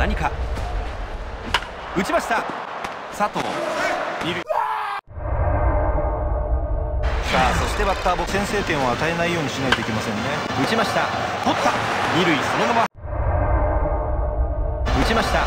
何か。打ちました。佐藤。二塁。さあそしてバッターボックス先制点を与えないようにしないといけませんね。打ちました。取った。二塁。そのまま。打ちました。